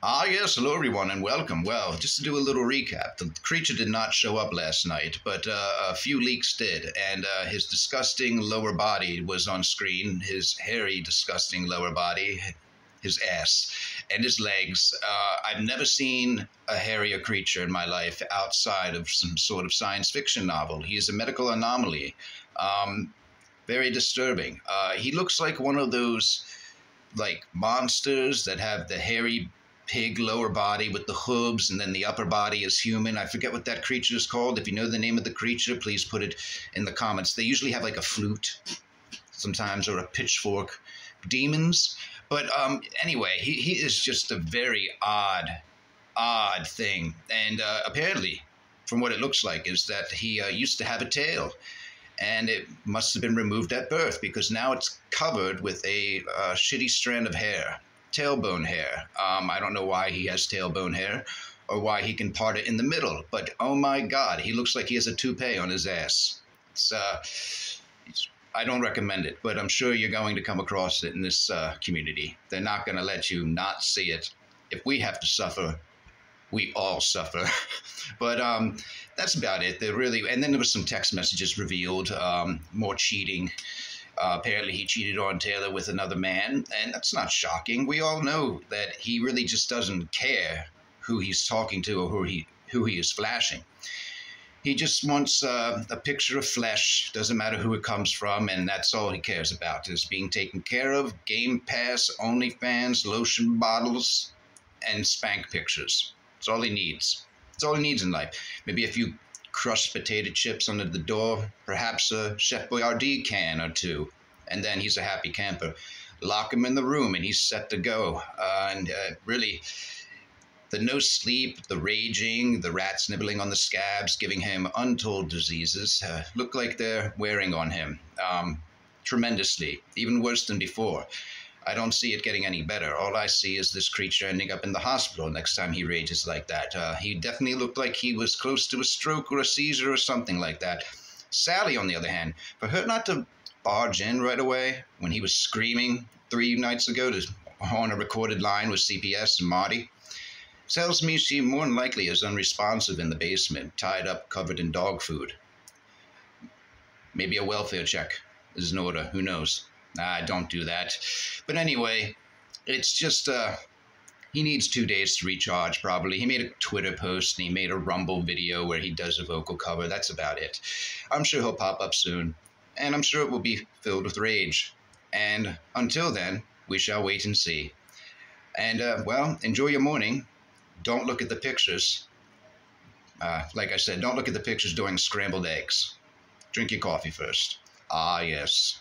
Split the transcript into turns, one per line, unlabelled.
Ah, yes, hello everyone and welcome. Well, just to do a little recap, the creature did not show up last night, but uh, a few leaks did, and uh, his disgusting lower body was on screen, his hairy, disgusting lower body, his ass, and his legs. Uh, I've never seen a hairier creature in my life outside of some sort of science fiction novel. He is a medical anomaly. Um, very disturbing. Uh, he looks like one of those like monsters that have the hairy pig lower body with the hooves, and then the upper body is human. I forget what that creature is called. If you know the name of the creature, please put it in the comments. They usually have like a flute sometimes or a pitchfork. Demons. But um, anyway, he, he is just a very odd, odd thing. And uh, apparently, from what it looks like, is that he uh, used to have a tail. And it must have been removed at birth because now it's covered with a uh, shitty strand of hair tailbone hair. Um, I don't know why he has tailbone hair or why he can part it in the middle, but oh my God, he looks like he has a toupee on his ass. It's, uh, it's, I don't recommend it, but I'm sure you're going to come across it in this uh, community. They're not going to let you not see it. If we have to suffer, we all suffer. but um, that's about it. They really, and then there was some text messages revealed, um, more cheating. Uh, apparently, he cheated on Taylor with another man, and that's not shocking. We all know that he really just doesn't care who he's talking to or who he who he is flashing. He just wants uh, a picture of flesh. Doesn't matter who it comes from, and that's all he cares about is being taken care of. Game Pass, OnlyFans, lotion bottles, and spank pictures. That's all he needs. That's all he needs in life. Maybe a few crushed potato chips under the door, perhaps a Chef Boyardee can or two, and then he's a happy camper. Lock him in the room and he's set to go. Uh, and uh, really, the no sleep, the raging, the rats nibbling on the scabs, giving him untold diseases, uh, look like they're wearing on him um, tremendously, even worse than before. I don't see it getting any better. All I see is this creature ending up in the hospital next time he rages like that. Uh, he definitely looked like he was close to a stroke or a seizure or something like that. Sally, on the other hand, for her not to barge in right away when he was screaming three nights ago to, on a recorded line with CPS and Marty, tells me she more than likely is unresponsive in the basement, tied up, covered in dog food. Maybe a welfare check is in order. Who knows? I don't do that. But anyway, it's just uh, he needs two days to recharge probably. He made a Twitter post and he made a Rumble video where he does a vocal cover. That's about it. I'm sure he'll pop up soon, and I'm sure it will be filled with rage. And until then, we shall wait and see. And uh, well, enjoy your morning. Don't look at the pictures. Uh, like I said, don't look at the pictures doing scrambled eggs. Drink your coffee first. Ah, yes.